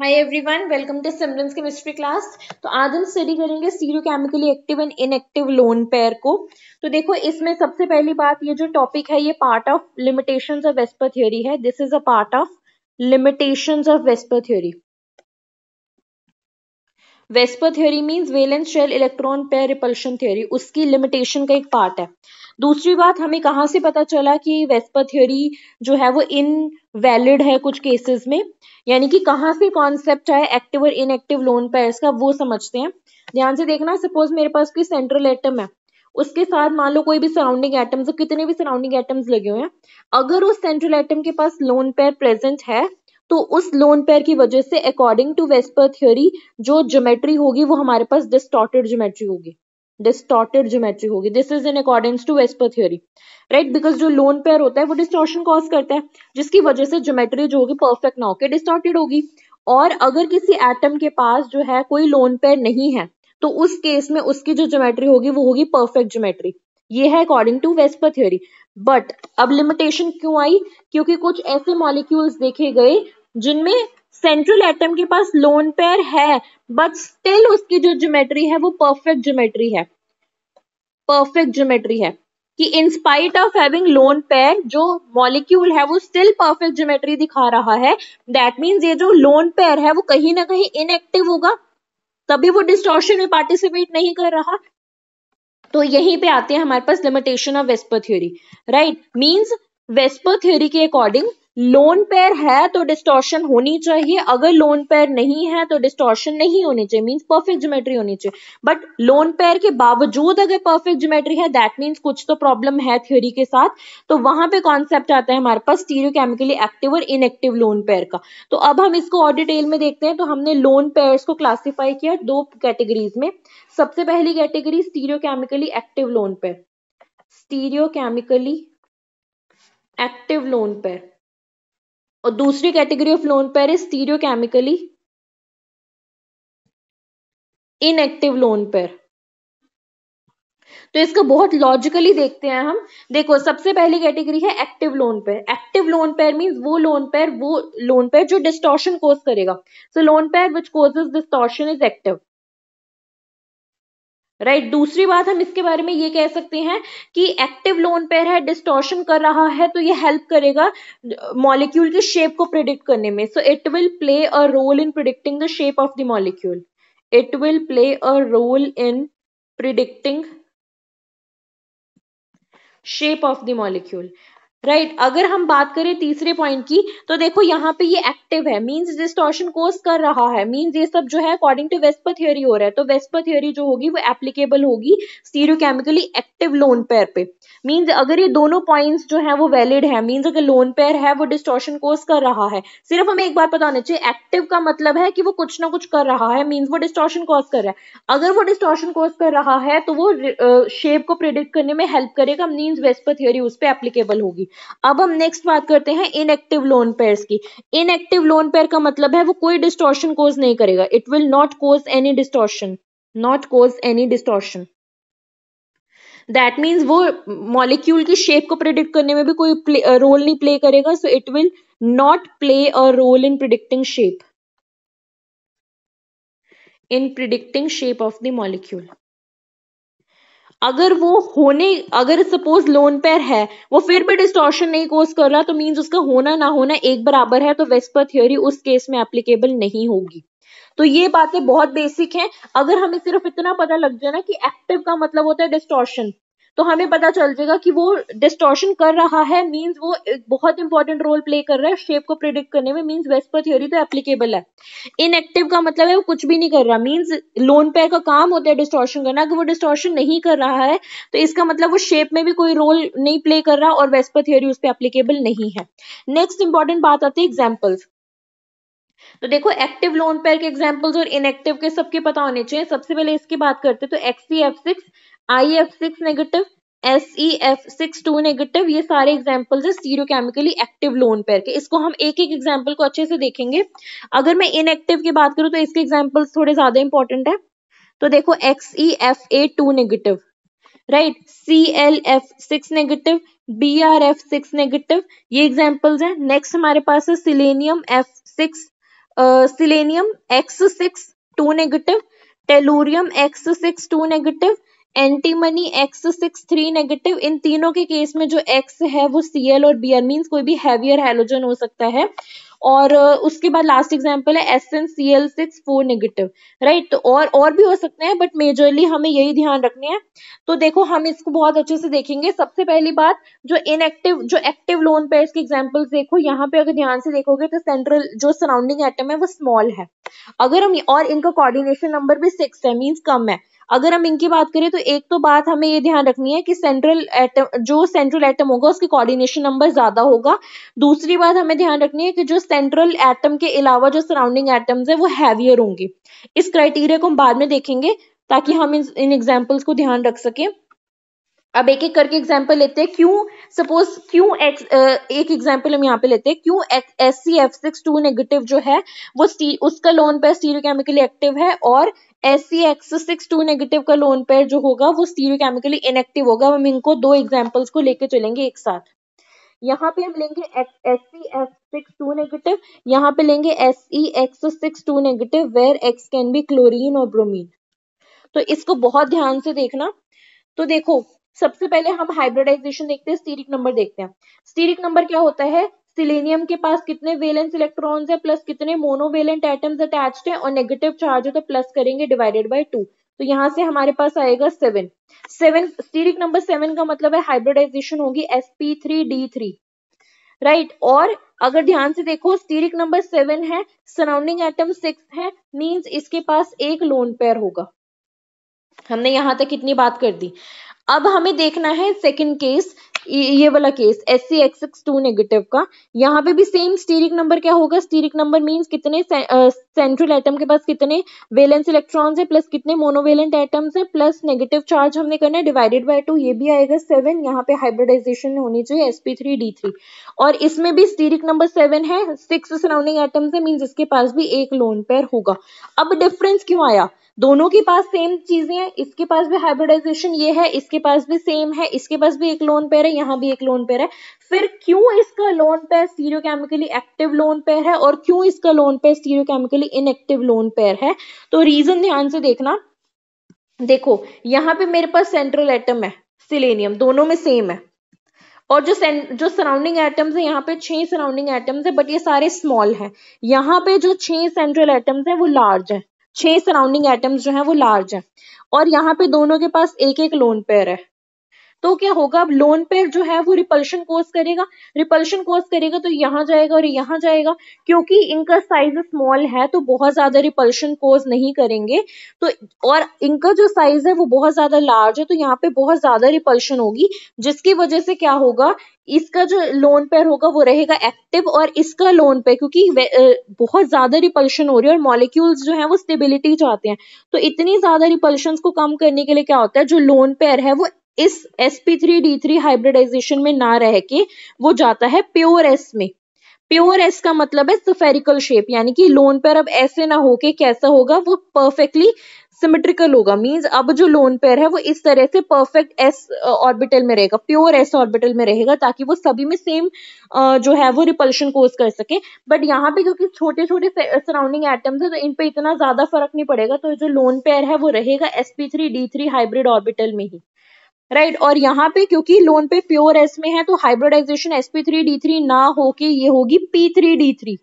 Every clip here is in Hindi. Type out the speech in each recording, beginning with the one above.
Hi everyone welcome to Simran's chemistry class तो आज हम स्टडी करेंगे stereo chemically active and inactive lone pair को। तो देखो, इसमें सबसे पहली बात, ये जो टॉपिक है, ये part of limitations of VSEPR theory है। This is a part of limitations of VSEPR theory VSEPR theory means valence shell electron pair repulsion theory उसकी लिमिटेशन का एक पार्ट है। दूसरी बात, हमें कहाँ से पता चला कि वेस्पर थ्योरी जो है वो इनवैलिड है कुछ केसेस में? यानी कि कहाँ से कॉन्सेप्ट है एक्टिव और इनएक्टिव लोन पेयर्स का, वो समझते हैं। ध्यान से देखना सपोज़ मेरे पास कोई सेंट्रल एटम है। उसके साथ मान लो कोई भी सराउंडिंग एटम्स तो कितने भी सराउंडिंग एटम्स लगे हुए हैं। अगर उस सेंट्रल एटम के पास लोन पेयर प्रेजेंट है तो उस लोन पेयर की वजह से अकॉर्डिंग टू वेस्पर थ्योरी जो ज्योमेट्री होगी, वो हमारे पास डिस्टॉर्टेड ज्योमेट्री होगी। डिस्टॉर्टेड ज्योमेट्री होगी। This is in according to VSEPR theory right because जो लोन पेयर होता है, वो डिस्टॉर्शन कॉज करता है। जिसकी वजह से ज्योमेट्री जो होगी परफेक्ट ना होकर डिस्टॉर्टेड होगी। और अगर किसी एटम के पास जो है, कोई लोन पेयर नहीं है तो उस केस में उसकी जो ज्योमेट्री होगी, वो होगी परफेक्ट ज्योमेट्री ये है according to VSEPR theory but अब लिमिटेशन क्यों आई? क्योंकि कुछ ऐसे मॉलिक्यूल्स देखे गए जिनमें सेंट्रल एटम के पास लोन पेयर है बट स्टिल उसकी जो ज्योमेट्री है, वो परफेक्ट ज्योमेट्री है। परफेक्ट ज्योमेट्री है कि in spite of having lone pair जो मॉलिक्यूल है, वो स्टिल परफेक्ट ज्योमेट्री दिखा रहा है। दैट मीन्स ये जो लोन पेयर है, वो कहीं ना कहीं इनएक्टिव होगा, तभी वो डिस्टॉर्शन में पार्टिसिपेट नहीं कर रहा। तो यहीं पे आते हैं हमारे पास limitation of VSEPR theory right means VSEPR theory के अकॉर्डिंग लोन पेयर है तो डिस्टॉर्शन होनी चाहिए। अगर लोन पेयर नहीं है तो डिस्टॉर्शन नहीं होनी चाहिए मींस परफेक्ट ज्योमेट्री होनी चाहिए। बट लोन पेयर के बावजूद अगर परफेक्ट ज्योमेट्री है दैट मींस कुछ तो प्रॉब्लम है थ्योरी के साथ। तो वहाँ पे कॉन्सेप्ट आता है हमारे पास केमिकली एक्टिव और इनएक्टिव लोन पेयर का। तो अब हम इसको और डिटेल में देखते हैं। तो हमने लोन पेयर्स को क्लासीफाई किया दो कैटेगरीज में। सबसे पहली category chemically active lone pair chemically active lone pair और दूसरी category of lone pair is chemically inactive lone pair तो इसको बहुत लॉजिकली देखते हैं हम। देखो, सबसे पहली कैटेगरी है active lone pair active lone pair means वो लोन पेयर वो लोन पेयर जो डिस्टॉर्शन कोज करेगा। So lone pair which causes distortion is active right right? दूसरी बात हम इसके बारे में ये कह सकते हैं कि एक्टिव लोन पेयर है डिस्टॉर्शन कर रहा है तो ये हेल्प करेगा मॉलिक्यूल की शेप को प्रिडिक्ट करने में। So it will play a role in predicting the shape of the molecule it will play a role in predicting shape of the molecule right right, अगर हम बात करें तीसरे पॉइंट की तो देखो यहाँ पे ये एक्टिव है। मींस डिस्टॉर्शन कोर्स कर रहा है। मींस ये सब जो है अकॉर्डिंग टू वेस्पर थियोरी हो रहा है। तो वेस्पर थियोरी जो होगी वो एप्लीकेबल होगी केमिकली एक्टिव लोन पेयर पे। मींस अगर ये दोनों पॉइंट्स जो है वो वैलिड है। मींस अगर लोन पेयर है वो डिस्टॉर्शन कोर्स कर रहा है। सिर्फ़ हमें एक बात पता चाहिए एक्टिव का मतलब है कि वो कुछ ना कुछ कर रहा है। मीन्स वो डिस्टॉर्शन कॉज कर रहा है। अगर वो डिस्टॉर्शन कॉज कर रहा है तो वो शेप को प्रिडिक्ट करने में हेल्प करेगा। मीन्स वेस्पर थियोरी उस पर एप्लीकेबल होगी। अब हम नेक्स्ट बात करते हैं इनएक्टिव लोन पेयर्स की। इनएक्टिव लोन पेयर का मतलब है वो कोई डिस्टॉर्शन कोज नहीं करेगा। It will not cause any distortion not cause any distortion that means वो मॉलिक्यूल की शेप को प्रिडिक्ट करने में भी कोई रोल नहीं प्ले करेगा so it will not play a role in predicting shape in predicting shape of the molecule अगर वो होने, अगर सपोज़ लोन पेयर है, वो फिर भी डिस्टॉर्शन नहीं कोस कर रहा तो मीन्स उसका होना ना होना एक बराबर है तो वेस्पर थियोरी उस केस में एप्लीकेबल नहीं होगी। तो ये बातें बहुत बेसिक हैं। अगर हमें सिर्फ़ इतना पता लग जाए ना कि एक्टिव का मतलब होता है डिस्टॉर्शन तो हमें पता चल जाएगा कि वो डिस्टॉर्शन कर रहा है मीन्स वो एक बहुत इंपॉर्टेंट रोल प्ले कर रहा है शेप को प्रिडिक्ट करने में मींस वेस्पर थ्योरी तो एप्लीकेबल है। इनएक्टिव का मतलब है वो कुछ भी नहीं कर रहा मीन्स लोन पेयर का काम होता है डिस्टॉर्शन करना, अगर वो डिस्टॉर्शन नहीं कर रहा है तो इसका मतलब वो शेप में भी कोई रोल नहीं प्ले कर रहा और वेस्पर थ्योरी उस पर एप्लीकेबल नहीं है। नेक्स्ट इंपॉर्टेंट बात आती है एग्जाम्पल्स तो देखो एक्टिव लोन पेयर के एग्जांपल्स और इनएक्टिव के सबके पता होने चाहिए। सबसे पहले इसकी बात करते हैं तो X E F six I F six negative S E F six two negative ये सारे एग्जाम्पल्स है stereo chemically active lone pair के। इसको हम एक एक एग्ज़ाम्पल को अच्छे से देखेंगे। अगर मैं इनएक्टिव की बात करूँ तो इसके एग्जाम्पल्स थोड़े ज़्यादा इंपॉर्टेंट है। तो देखो X E F A two negative right C L F six negative B R F six negative ये एग्जाम्पल्स है। नेक्स्ट हमारे पास है selenium F six selenium X six two negative tellurium X six two negative antimony X six three negative इन तीनों के केस में जो एक्स है, वो सी एल और बी आर मीन्स कोई भी हैवियर हेलोजन हो सकता है। और उसके बाद लास्ट एग्ज़ाम्पल है S N C L six four negative right तो और और भी हो सकते हैं बट मेजरली हमें यही ध्यान रखने हैं। तो देखो, हम इसको बहुत अच्छे से देखेंगे। सबसे पहली बात, जो इनएक्टिव जो एक्टिव लोन पेयर्स के एग्जाम्पल्स देखो, यहाँ पे अगर ध्यान से देखोगे तो सेंट्रल जो सराउंडिंग एटम है, वो स्मॉल है। अगर हम, और इनका कोऑर्डिनेशन नंबर भी सिक्स है मीन्स कम है। अगर हम इनकी बात करें तो एक तो बात हमें ये ध्यान रखनी है कि सेंट्रल एटम जो सेंट्रल एटम होगा, उसके कोऑर्डिनेशन नंबर ज़्यादा होगा। दूसरी बात हमें ध्यान रखनी है कि जो सेंट्रल एटम के अलावा जो सराउंडिंग एटम्स है, वो हैवियर होंगे। इस क्राइटेरिया को हम बाद में देखेंगे, ताकि हम इन एग्जाम्पल्स को ध्यान रख सकें। अब एक एक करके एग्ज़ाम्पल लेते हैं। क्यों सपोज़ क्यों एक्स एक एग्ज़ाम्पल हम यहाँ पे लेते हैं। क्यों S C F six two negative जो है, वो उसका लोन पे स्टीरियोकेमिकली एक्टिव है और S C X six two negative का लोन पेयर जो होगा, वो स्टीरियोकेमिकली इनएक्टिव होगा। हम इनको दो एग्जाम्पल्स को लेके चलेंगे एक साथ। यहाँ पे हम लेंगे S C F six two negative यहाँ पे लेंगे S E X six two negative where X can be chlorine और ब्रोमीन तो इसको बहुत ध्यान से देखना। तो देखो, सबसे पहले हम हाइब्रिडाइजेशन देखते हैं स्टीरिक नंबर देखते हैं। स्टीरिक नंबर क्या होता है? सिलेनियम के पास कितने वेलेंस इलेक्ट्रॉन्स है प्लस कितने मोनोवेलेंट एटम्स अटैच्ड है, और नेगेटिव चार्ज है तो प्लस करेंगे डिवाइडेड बाय टू तो यहाँ से हमारे पास आएगा seven seven steric number seven का मतलब है हाइब्रिडाइजेशन होगी S P three D three right और अगर ध्यान से देखो स्टीरिक नंबर सेवन है सराउंडिंग एटम सिक्स है मींस इसके पास एक लोन पेयर होगा. हमने यहाँ तक कितनी बात कर दी? अब हमें देखना है सेकंड केस ये वाला case S C X X two negative का। यहाँ पे भी सेम स्टीरिक नंबर क्या होगा? स्टीरिक नंबर मीन्स कितने सेंट्रल एटम के पास कितने वेलेंस इलेक्ट्रॉन्स है प्लस कितने मोनोवेलेंट एटम्स है प्लस नेगेटिव चार्ज हमने करना है डिवाइडेड बाय टू ये भी आएगा सेवन यहाँ पे हाइब्रिडाइजेशन होनी चाहिए S P three D three और इसमें भी स्टीरिक नंबर सेवन है सिक्स सराउंडिंग एटम्स है मीन्स इसके पास भी एक लोन पेयर होगा। अब डिफरेंस क्यों आया? दोनों के पास सेम चीज़ें हैं, इसके पास भी हाइब्रिडाइजेशन ये है, इसके पास भी सेम है, इसके पास भी एक लोन पेयर है, यहाँ भी एक लोन पेयर है। फिर क्यों इसका lone pair stereochemically active lone pair है और क्यों इसका lone pair stereochemically inactive lone pair है? तो रीजन ध्यान से देखना। देखो, यहाँ पे मेरे पास सेंट्रल एटम है सिलेनियम दोनों में सेम है। और जो जो सराउंडिंग एटम्स है, यहाँ पे छह सराउंडिंग एटम्स है बट ये सारे स्मॉल हैं। यहाँ पे जो छह सेंट्रल एटम्स है, वो लार्ज है। छह सराउंडिंग एटम्स जो है वो लार्ज है। और यहाँ पे दोनों के पास एक एक लोन पेयर है। तो क्या होगा? अब लोन पेयर जो है वो रिपल्शन कोर्स करेगा। रिपल्शन कोर्स करेगा तो यहाँ जाएगा और यहाँ जाएगा। क्योंकि इनका साइज़ स्मॉल है तो बहुत ज़्यादा रिपल्शन कोर्स नहीं करेंगे। तो और इनका जो साइज़ है वो बहुत ज़्यादा लार्ज है तो यहाँ पे बहुत ज़्यादा रिपल्शन होगी, जिसकी वजह से क्या होगा? इसका जो लोन पेयर होगा वो रहेगा एक्टिव और इसका लोन पेयर क्योंकि बहुत ज़्यादा रिपल्शन हो रही है और मॉलिक्यूल्स जो है वो स्टेबिलिटी चाहते हैं। तो इतनी ज़्यादा रिपल्शन को कम करने के लिए क्या होता है? जो लोन पेयर है वो इस sp3d3 हाइब्रिडाइजेशन में ना रह के वो जाता है प्योर एस में। प्योर एस का मतलब है स्फेरिकल शेप यानी कि लोन पेयर अब ऐसे ना होके कैसा होगा वो परफेक्टली सिमेट्रिकल होगा। मींस अब जो लोन पेयर है वो इस तरह से परफेक्ट एस ऑर्बिटल में रहेगा प्योर एस ऑर्बिटल में रहेगा ताकि वो सभी में सेम uh, जो है वो रिपल्शन कोज कर सके। बट यहाँ पे क्योंकि छोटे छोटे सराउंडिंग एटम्स है तो इन पे इतना ज़्यादा फ़र्क नहीं पड़ेगा तो जो लोन पेयर है वो रहेगा sp3d3 हाइब्रिड ऑर्बिटल में ही। Right right? और यहाँ पे क्योंकि लोन पे प्योर एस में है तो हाइब्रिडाइजेशन sp3d3 ना होके ये होगी p3d3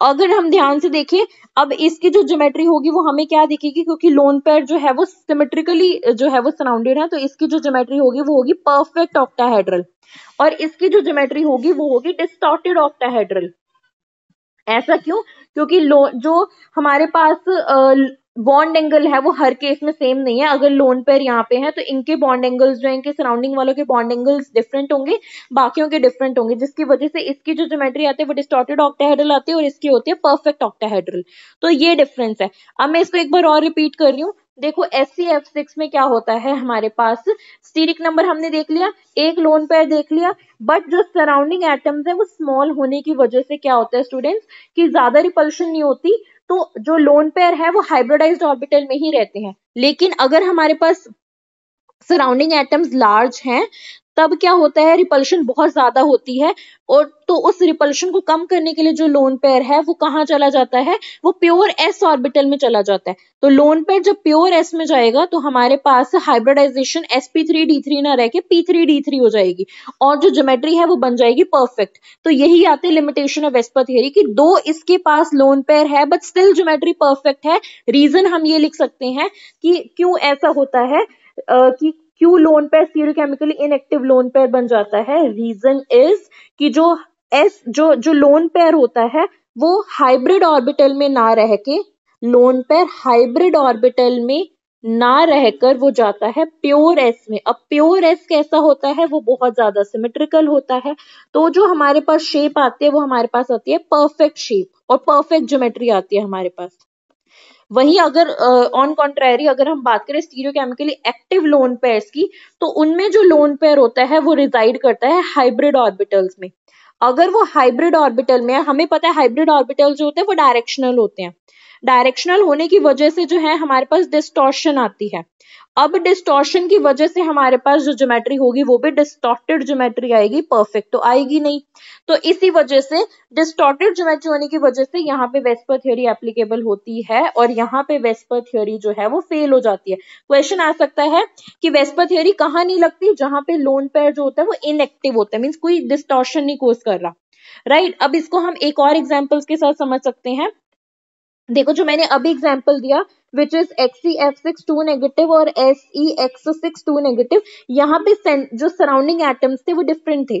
अगर हम ध्यान से देखें, अब इसकी जो ज्योमेट्री होगी, वो हमें क्या दिखेगी? क्योंकि लोन पेयर जो है वो सिमेट्रिकली जो है वो सराउंडेड है तो इसकी जो ज्योमेट्री होगी, वो होगी परफेक्ट ऑक्टाहेड्रल और इसकी जो ज्योमेट्री होगी, वो होगी डिस्टॉर्टेड ऑक्टाहेड्रल ऐसा क्यों? क्योंकि जो हमारे पास बॉन्ड एंगल है, वो हर केस में सेम नहीं है। अगर लोन पेयर यहाँ पे है तो इनके बॉन्ड एंगल्स जो है, इनके सराउंडिंग वालों के बॉन्ड एंगल्स डिफरेंट होंगे, बाकियों के डिफरेंट होंगे, जिसकी वजह से इसकी जो ज्योमेट्री आती है, वो डिस्टॉर्टेड ऑक्टाहेड्रल आती है और इसकी होती है परफेक्ट ऑक्टाहेड्रल तो ये डिफरेंस है। अब मैं इसको एक बार और रिपीट कर रही हूँ। देखो एस सी एफ़ सिक्स में क्या होता है हमारे पास? स्टीरिक नंबर हमने देख लिया, एक लोन पेयर देख लिया बट जो सराउंडिंग एटम्स है, वो स्मॉल होने की वजह से क्या होता है स्टूडेंट्स कि ज़्यादा रिपल्शन नहीं होती तो जो लोन पेयर है, वो हाइब्रिडाइज्ड ऑर्बिटल में ही रहते हैं। लेकिन अगर हमारे पास सराउंडिंग एटम्स लार्ज हैं तब क्या होता है रिपल्शन बहुत ज़्यादा होती है और तो उस रिपल्शन को कम करने के लिए जो लोन पेयर है वो कहाँ चला जाता है? वो प्योर एस ऑर्बिटल में चला जाता है। तो लोन पेयर जब प्योर एस में जाएगा तो हमारे पास hybridization S P three D three ना रह के पी थ्री डी थ्री हो जाएगी और जो ज्योमेट्री है वो बन जाएगी परफेक्ट तो यही आते लिमिटेशन ऑफ़ वेस्पर थियरी कि दो इसके पास लोन पेयर है बट स्टिल ज्योमेट्री परफेक्ट है। रीजन हम ये लिख सकते हैं कि क्यों ऐसा होता है uh, कि क्यों lone pair stereochemically inactive lone pair बन जाता है? रीजन इज़ कि जो एस जो जो लोन पेयर होता है, वो हाइब्रिड ऑर्बिटल में ना रह के, लोन पेयर हाइब्रिड ऑर्बिटल में ना रहकर वो जाता है प्योर एस में। अब प्योर एस कैसा होता है? वो बहुत ज़्यादा सिमेट्रिकल होता है। तो जो हमारे पास शेप आती है, वो हमारे पास आती है परफेक्ट शेप और परफेक्ट ज्योमेट्री आती है हमारे पास। वहीं अगर ऑन कॉन्ट्रेरी अगर हम बात करें स्टीरियोकेमिकली एक्टिव लोन पेयर्स की तो उनमें जो लोन पेयर होता है, वो रिजाइड करता है हाइब्रिड ऑर्बिटल्स में। अगर वो हाइब्रिड ऑर्बिटल में हमें पता है हाइब्रिड ऑर्बिटल जो होते हैं, वो डायरेक्शनल होते हैं। डायरेक्शनल होने की वजह से जो है हमारे पास डिस्टॉर्शन आती है। अब डिस्टॉर्शन की वजह से हमारे पास जो ज्योमेट्री होगी, वो भी डिस्टॉर्टेड ज्योमेट्री आएगी परफेक्ट तो आएगी नहीं। तो इसी वजह से डिस्टॉर्टेड ज्योमेट्री होने की वजह से यहाँ पे वेस्पर थ्योरी एप्लीकेबल होती है और यहाँ पे वेस्पर थ्योरी जो है वो फेल हो जाती है। क्वेश्चन आ सकता है कि वेस्पर थ्योरी कहाँ नहीं लगती? जहाँ पे लोन पेयर जो होता है वो इनएक्टिव होता है मीन्स कोई डिस्टॉर्शन नहीं कोर्स कर रहा। Right right? अब इसको हम एक और एग्जाम्पल्स के साथ समझ सकते हैं। देखो, जो मैंने अभी एग्ज़ाम्पल दिया which is X F six two negative और S E X six two negative यहाँ पे जो सराउंडिंग एटम्स थे, वो डिफरेंट थे।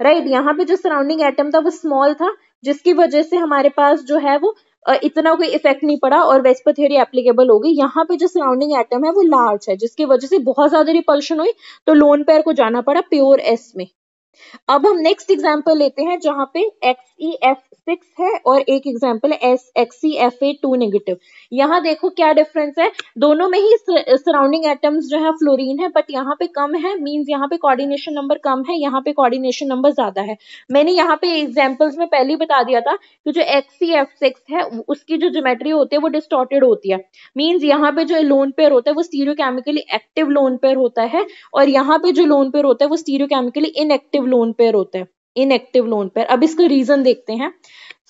Right right? यहाँ पे जो सराउंडिंग एटम था, वो स्मॉल था, जिसकी वजह से हमारे पास जो है वो इतना कोई इफ़ेक्ट नहीं पड़ा और वेस्पर थ्योरी एप्लीकेबल हो गई। यहाँ पे जो सराउंडिंग एटम है, वो लार्ज है, जिसकी वजह से बहुत ज़्यादा रिपल्शन हुई तो लोन पेयर को जाना पड़ा प्योर एस में। अब हम नेक्स्ट एग्ज़ाम्पल लेते हैं, जहाँ पे एक्स ई एफ़ सिक्स है और एक example S X F A two negative यहाँ देखो क्या डिफरेंस है? दोनों में ही सराउंडिंग एटम्स जो है फ्लोरीन है बट यहाँ पे कम है मींस यहाँ पे कोऑर्डिनेशन नंबर कम है, यहाँ पे कोऑर्डिनेशन नंबर ज़्यादा है. मैंने यहाँ पे एग्जाम्पल्स में पहले ही बता दिया था कि जो एक्स एफ़ सिक्स है उसकी जो जोमेट्री होती है, वो डिस्टॉर्टेड होती है. मीन्स यहाँ पे जो लोन पेयर होता है, वो stereo chemically active lone pair होता है और यहाँ पे जो लोन पेयर होता है, वो stereo chemically inactive lone pair होता है. इनएक्टिव लोन पेयर अब इसका रीजन देखते हैं।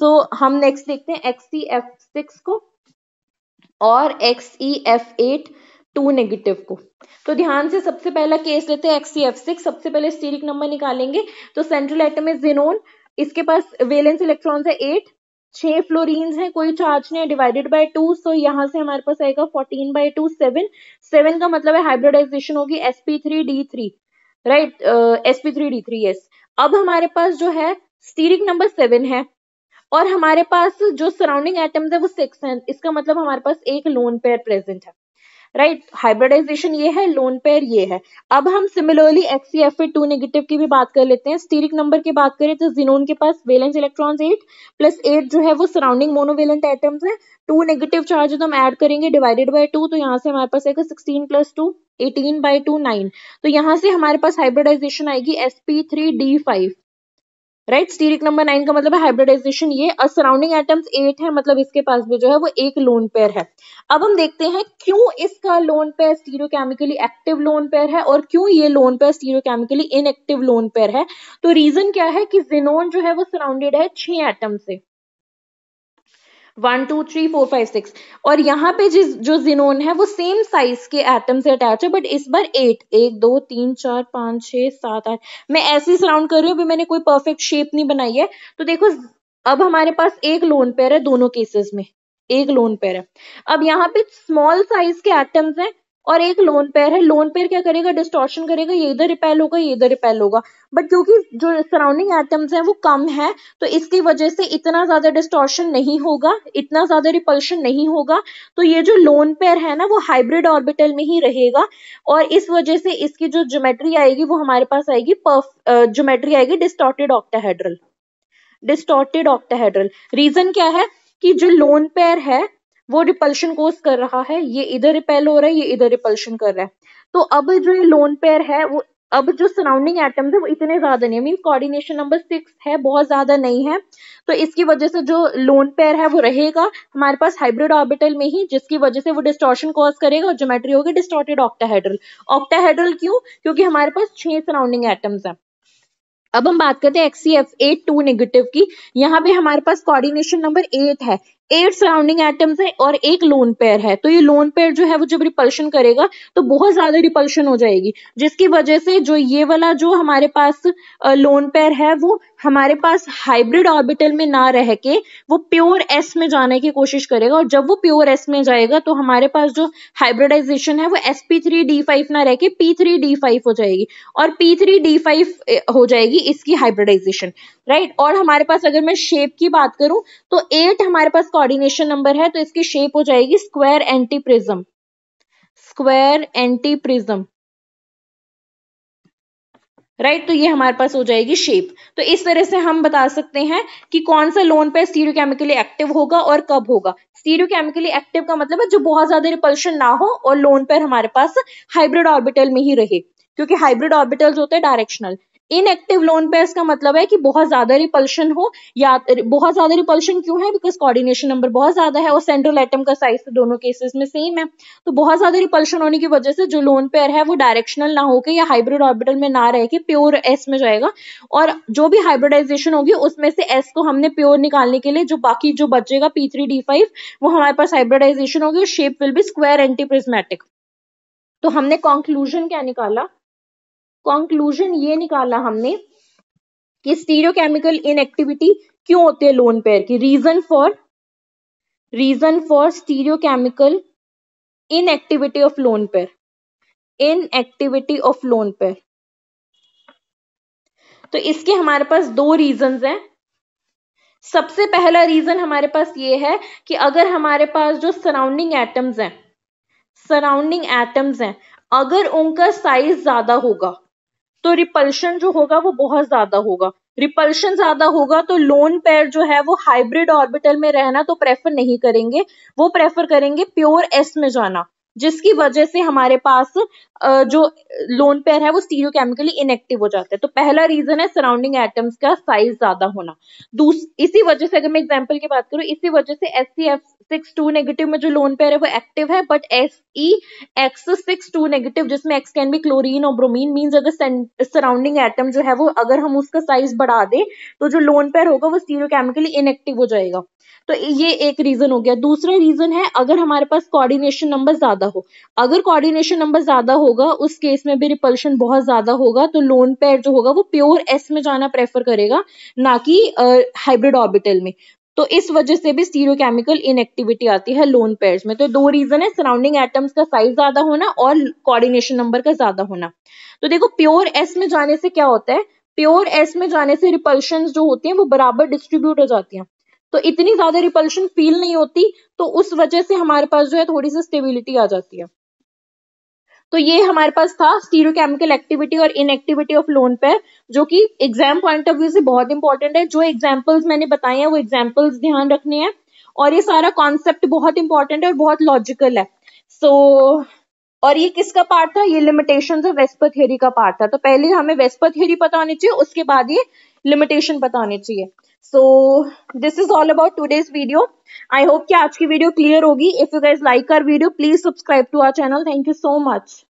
तो हम नेक्स्ट देखते हैं एक्स सी एफ़ सिक्स को और X E F eight two negative को। तो ध्यान से सबसे पहला केस लेते हैं एक्स सी एफ़ सिक्स सबसे पहले स्टीरिक नंबर निकालेंगे। तो सेंट्रल एटम है जिनोन इसके पास वेलेंस इलेक्ट्रॉन्स है एट छह फ्लोरीन्स हैं, कोई चार्ज नहीं है डिवाइडेड बाय टू सो यहाँ से हमारे पास आएगा fourteen by two seven seven का मतलब है हाइब्रिडाइजेशन होगी S P three D three right S P three D three S अब हमारे पास जो है स्टीरिक नंबर सेवन है। और हमारे पास जो सराउंडिंग आइटम्स है, वो सिक्स है। इसका मतलब हमारे पास एक लोन पेयर प्रेजेंट है। Right right? हाइब्रिडाइजेशन ये है लोन पेयर ये है. अब हम सिमिलरली एक्सी टू नेगेटिव की भी बात कर लेते हैं. स्टीरिक नंबर की बात करें तो जिनोन के पास valence electrons eight plus eight जो है वो सराउंडिंग मोनोवेलेंट एटम्स है. टू नेगेटिव चार्ज हम ऐड करेंगे डिवाइडेड बाय टू तो यहाँ से हमारे पास आएगा sixteen plus two eighteen by two nine तो यहाँ से हमारे पास हाइब्रिडाइजेशन आएगी S P three D five right steric number nine का मतलब है हाइब्रिडाइजेशन ये और सराउंडिंग एटम्स एट है मतलब इसके पास भी जो है वो एक लोन पेयर है. अब हम देखते हैं क्यों इसका lone pair stereochemically active lone pair है और क्यों ये lone pair stereochemically inactive lone pair है? तो रीजन क्या है कि जिनोन जो है वो सराउंडेड है छह एटम से. One two three four five six और यहाँ पे जिस, जो जिनोन है, वो सेम साइज़ के एटम से अटैच है बट इस बार एट एक, दो, तीन, चार, पाँच छः सात, आठ। मैं ऐसे सराउंड कर रही हूँ, अभी मैंने कोई परफेक्ट शेप नहीं बनाई है। तो देखो, अब हमारे पास एक लोन पेयर है दोनों केसेस में। एक लोन पेयर है। अब यहाँ पे स्मॉल साइज़ के एटम्स हैं और एक लोन पेयर है। लोन पेयर क्या करेगा? डिस्टॉर्शन करेगा। ये इधर रिपेल होगा, ये इधर रिपेल होगा। बट क्योंकि जो सराउंडिंग एटम्स हैं, वो कम है तो इसकी वजह से इतना ज़्यादा डिस्टॉर्शन नहीं होगा, इतना ज़्यादा रिपल्शन नहीं होगा। तो ये जो लोन पेयर है ना, वो हाइब्रिड ऑर्बिटल में ही रहेगा। और इस वजह से इसकी जो ज्योमेट्री आएगी, वो हमारे पास आएगी ज्योमेट्री आएगी distorted octahedral distorted octahedral reason क्या है कि जो लोन पेयर है वो रिपल्शन कोस कर रहा है, ये इधर रिपेल हो रहा है, ये इधर रिपल्शन कर रहा है। तो अब जो ये लोन पेयर है, वो अब जो सराउंडिंग एटम्स है, वो इतने ज़्यादा नहीं है। मीन कोऑर्डिनेशन नंबर सिक्स है, बहुत ज़्यादा नहीं है। तो इसकी वजह से जो लोन पेयर है, वो रहेगा हमारे पास हाइब्रिड ऑर्बिटल में ही, जिसकी वजह से वो डिस्टॉर्शन कॉज करेगा और ज्योमेट्री होगी डिस्टॉर्टेड ऑक्टाहेड्रल ऑक्टाहेड्रल क्यों? क्योंकि हमारे पास छह सराउंडिंग एटम्स है। अब हम बात करते हैं एक्सीएफ एट टू नेगेटिव की। यहाँ पे हमारे पास कोऑर्डिनेशन नंबर एट है। एट सराउंडिंग एटम्स है और एक लोन पेयर है। तो ये लोन पेयर जो है, वो जब रिपल्शन करेगा तो बहुत ज़्यादा रिपल्शन हो जाएगी। जिसकी वजह से जो ये वाला जो हमारे पास लोन पेयर है, वो हमारे पास हाइब्रिड ऑर्बिटल में ना रह के, वो प्योर एस में जाने की कोशिश करेगा। और जब वो प्योर एस में जाएगा तो हमारे पास जो हाइब्रिडाइजेशन है, वो S P three D five ना रह के पी थ्री डी फाइव हो जाएगी। और पी थ्री डी फाइव हो जाएगी इसकी हाइब्रिडाइजेशन राइट और हमारे पास अगर मैं शेप की बात करूँ तो एट हमारे पास कोऑर्डिनेशन नंबर है तो इसकी शेप हो जाएगी square antiprism square antiprism right तो ये हमारे पास हो जाएगी शेप तो इस तरह से हम बता सकते हैं कि कौन सा लोन पे स्टीरियोकेमिकली एक्टिव होगा और कब होगा. स्टीरियोकेमिकली एक्टिव का मतलब है जो बहुत ज़्यादा रिपल्शन ना हो और लोन पेयर हमारे पास हाइब्रिड ऑर्बिटल में ही रहे. क्योंकि हाइब्रिड ऑर्बिटल्स होते हैं डायरेक्शनल इनएक्टिव लोन पेयर्स का मतलब है कि बहुत ज़्यादा रिपल्शन हो, या बहुत ज़्यादा रिपल्शन क्यों है? बिकॉज़ कोऑर्डिनेशन नंबर बहुत ज़्यादा है और सेंट्रल एटम का साइज़ तो दोनों केसेस में सेम है। तो बहुत ज़्यादा रिपल्शन होने की वजह से जो लोन पेयर है वो डायरेक्शनल ना होकर या हाइब्रिड ऑर्बिटल में ना रह के प्योर एस में जाएगा। और जो भी हाइब्रिडाइजेशन होगी, उसमें से एस को हमने प्योर निकालने के लिए जो बाकी जो बचेगा पी थ्री डी फाइव वो हमारे पास हाइब्रिडाइजेशन होगी और shape will be square antiprismatic तो हमने कॉन्क्लूजन क्या निकाला? कंक्लूजन ये निकाला हमने कि स्टीरियोकेमिकल इनएक्टिविटी क्यों होती है लोन पेयर की? Reason for reason for stereochemical inactivity of lone pair inactivity of lone pair तो इसके हमारे पास दो रीजंस हैं। सबसे पहला रीजन हमारे पास ये है कि अगर हमारे पास जो सराउंडिंग एटम्स हैं सराउंडिंग एटम्स हैं, अगर उनका साइज़ ज़्यादा होगा तो रिपल्शन जो होगा वो बहुत ज़्यादा होगा। रिपल्शन ज़्यादा होगा तो लोन पेयर जो है वो हाइब्रिड ऑर्बिटल में रहना तो प्रेफर नहीं करेंगे। वो प्रेफर करेंगे प्योर एस में जाना। जिसकी वजह से हमारे पास जो लोन पेयर है, वो स्टीरियोकेमिकली इनएक्टिव हो जाता है। तो पहला रीजन है सराउंडिंग एटम्स का साइज़ ज़्यादा होना। इसी वजह से अगर मैं एग्जांपल की बात करूँ, इसी वजह से S C F six two negative में जो लोन पेयर है, वो एक्टिव है but S E X six two negative जिसमें एक्स कैन बी क्लोरीन और ब्रोमीन मीन्स अगर सराउंडिंग एटम जो है, वो अगर हम उसका साइज़ बढ़ा दें तो जो लोन पेयर होगा, वो स्टीरियोकेमिकली इनएक्टिव हो जाएगा। तो ये एक रीजन हो गया। दूसरा रीजन है, अगर हमारे पास कोऑर्डिनेशन नंबर ज़्यादा हो। अगर कोऑर्डिनेशन नंबर ज़्यादा होगा, उस केस में भी रिपल्शन बहुत ज़्यादा होगा तो लोन पेयर जो होगा, वो प्योर एस में जाना प्रेफर करेगा, ना कि हाइब्रिड ऑर्बिटल में। तो इस वजह से भी स्टीरियोकेमिकल इनएक्टिविटी आती है लोन पेयर्स में। तो दो रीजन है सराउंडिंग एटम्स का साइज़ ज़्यादा होना और कोऑर्डिनेशन नंबर का ज़्यादा होना। तो देखो प्योर एस में जाने से क्या होता है? प्योर एस में जाने से रिपल्शन जो होती हैं, वो बराबर डिस्ट्रीब्यूट हो जाती हैं। तो इतनी ज़्यादा रिपल्शन फील नहीं होती तो उस वजह से हमारे पास जो है थोड़ी सी स्टेबिलिटी आ जाती है। तो ये हमारे पास था स्टीरियोकेमिकल एक्टिविटी और इनएक्टिविटी ऑफ़ लोन पेयर जो कि एग्ज़ाम पॉइंट ऑफ़ व्यू से बहुत इंपॉर्टेंट है। जो एग्जाम्पल्स मैंने बताए हैं वो एग्जाम्पल्स ध्यान रखने हैं। और ये सारा कॉन्सेप्ट बहुत इंपॉर्टेंट है और बहुत लॉजिकल है। सो so, और ये किसका पार्ट था? ये लिमिटेशन ऑफ़ वेस्पर थियोरी का पार्ट था। तो पहले हमें वेस्पर थियोरी पता होनी चाहिए उसके बाद ये लिमिटेशन पता होनी चाहिए। So this is all about today's video I hope कि आज की वीडियो क्लियर होगी. If you guys like our video please subscribe to our channel thank you so much